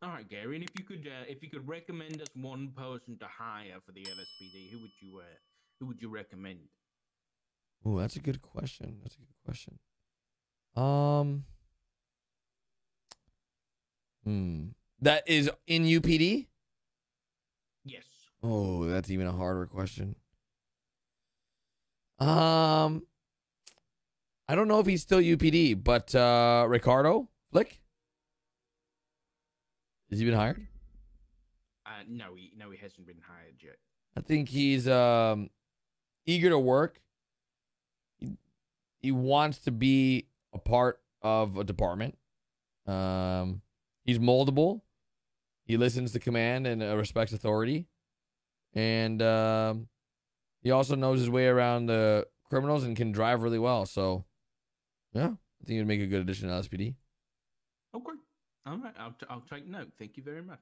All right, Garry. And if you could, uh, if you could recommend us one person to hire for the LSPD, who would you, uh, who would you recommend? Oh, that's a good question. That's a good question. Um. Hmm. That is in UPD. Yes. Oh, that's even a harder question. Um, I don't know if he's still UPD, but uh Raycardo Flick, has he been hired? Uh, no, he no, he hasn't been hired yet. I think he's um eager to work. He, he wants to be a part of a department. Um, he's moldable. He listens to command and uh, respects authority, and um, he also knows his way around the criminals and can drive really well. So, yeah, I think he'd make a good addition to LSPD. Okay. All right. I'll, t- I'll take note. Thank you very much.